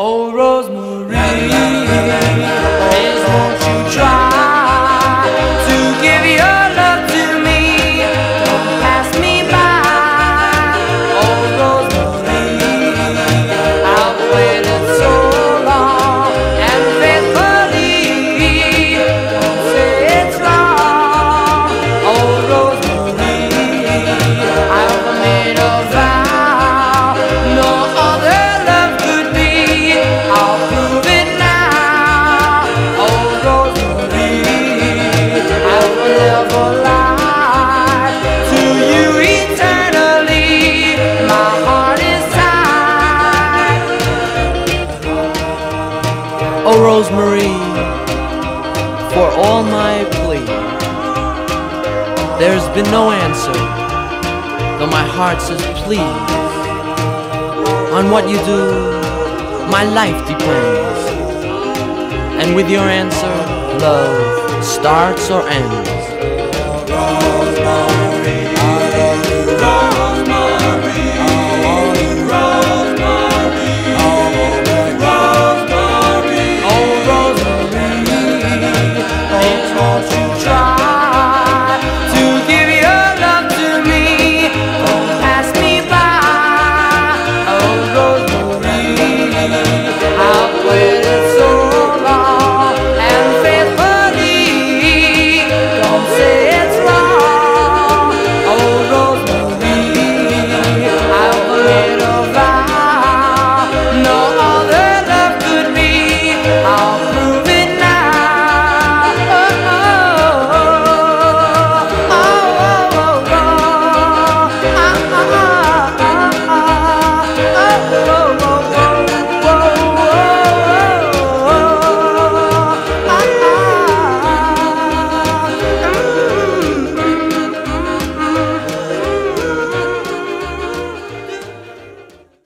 Oh, Rosemarie, Rosemarie, for all my plea, there's been no answer, though my heart says please. On what you do, my life depends. And with your answer, love starts or ends.